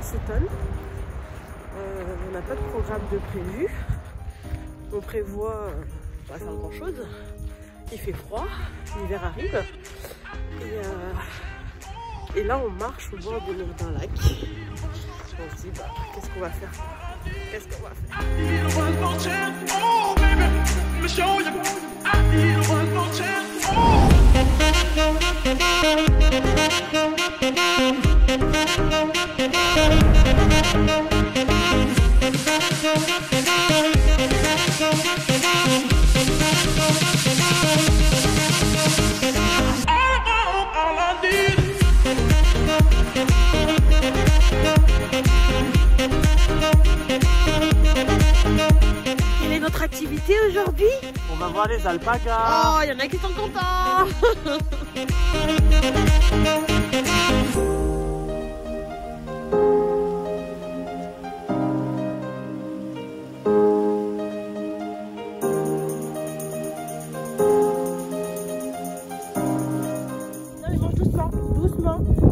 s'étonne. Euh, on n'a pas de programme de prévu. On prévoit pas faire grand chose. Il fait froid, l'hiver arrive. Et, euh, et, là on marche au bord d'un lac. On se dit bah, qu'est-ce qu'on va faire? Qu'est-ce qu'on va faire? Activité aujourd'hui On va voir les alpagas. Oh, il y en a qui sont contents 是吗？